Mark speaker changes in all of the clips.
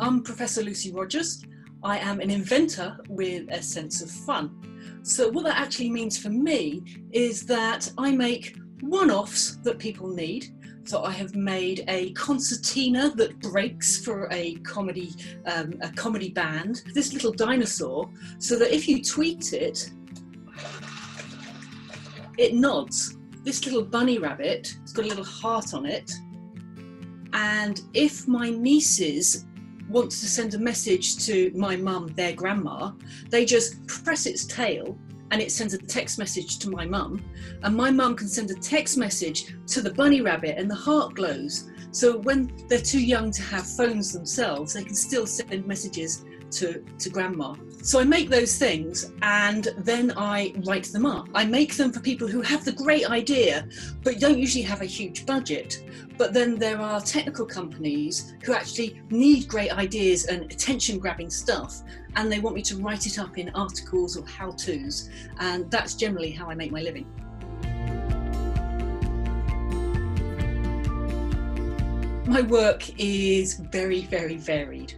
Speaker 1: I'm Professor Lucy Rogers. I am an inventor with a sense of fun. So, what that actually means for me is that I make one offs that people need. So, I have made a concertina that breaks for a comedy, um, a comedy band, this little dinosaur, so that if you tweet it, it nods. This little bunny rabbit has got a little heart on it. And if my nieces want to send a message to my mum, their grandma, they just press its tail and it sends a text message to my mum. And my mum can send a text message to the bunny rabbit and the heart glows. So when they're too young to have phones themselves, they can still send messages to, to grandma. So I make those things and then I write them up. I make them for people who have the great idea but don't usually have a huge budget. But then there are technical companies who actually need great ideas and attention grabbing stuff and they want me to write it up in articles or how to's. And that's generally how I make my living. My work is very, very varied.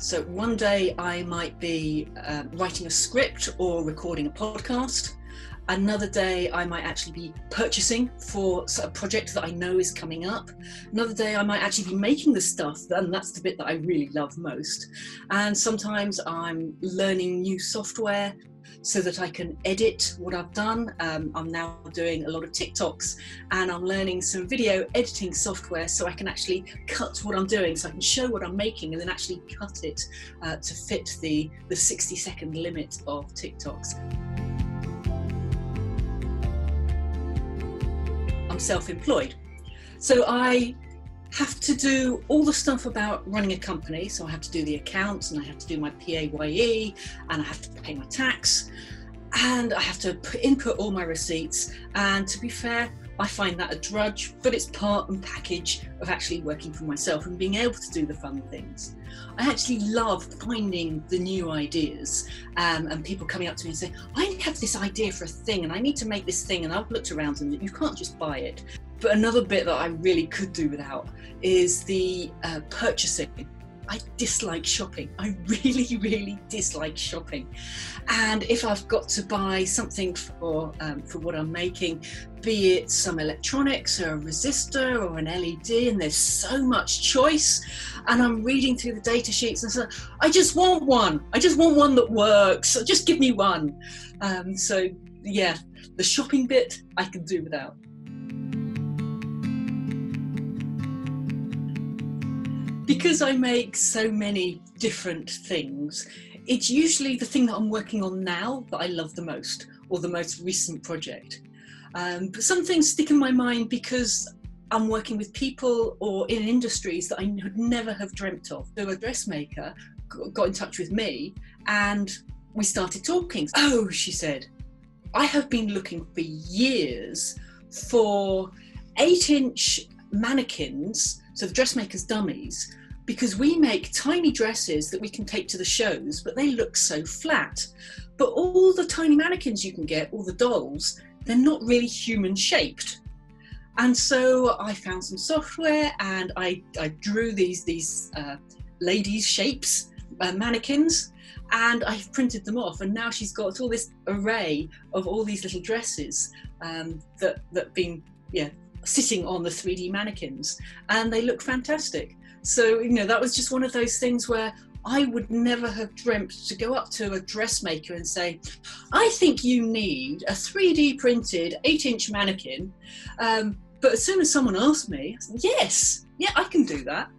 Speaker 1: So one day I might be uh, writing a script or recording a podcast. Another day I might actually be purchasing for a project that I know is coming up. Another day I might actually be making the stuff, and that's the bit that I really love most. And sometimes I'm learning new software so that I can edit what I've done. Um, I'm now doing a lot of TikToks and I'm learning some video editing software so I can actually cut what I'm doing, so I can show what I'm making and then actually cut it uh, to fit the, the 60 second limit of TikToks. I'm self employed. So I have to do all the stuff about running a company. So I have to do the accounts and I have to do my PAYE and I have to pay my tax and I have to put, input all my receipts. And to be fair, I find that a drudge, but it's part and package of actually working for myself and being able to do the fun things. I actually love finding the new ideas um, and people coming up to me and saying, I have this idea for a thing and I need to make this thing. And I've looked around and you can't just buy it. But another bit that I really could do without is the uh, purchasing. I dislike shopping. I really, really dislike shopping. And if I've got to buy something for um, for what I'm making, be it some electronics or a resistor or an LED, and there's so much choice, and I'm reading through the data sheets and so I just want one. I just want one that works. Just give me one. Um, so yeah, the shopping bit I can do without. Because I make so many different things, it's usually the thing that I'm working on now that I love the most, or the most recent project. Um, but some things stick in my mind because I'm working with people or in industries that I would never have dreamt of. So a dressmaker got in touch with me and we started talking. Oh, she said, I have been looking for years for eight inch mannequins, so the dressmakers' dummies, because we make tiny dresses that we can take to the shows, but they look so flat. But all the tiny mannequins you can get, all the dolls, they're not really human shaped. And so I found some software and I, I drew these, these uh, ladies' shapes, uh, mannequins, and I've printed them off. And now she's got all this array of all these little dresses um, that that been yeah sitting on the 3D mannequins, and they look fantastic. So, you know, that was just one of those things where I would never have dreamt to go up to a dressmaker and say, I think you need a 3D printed 8 inch mannequin. Um, but as soon as someone asked me, said, yes, yeah, I can do that.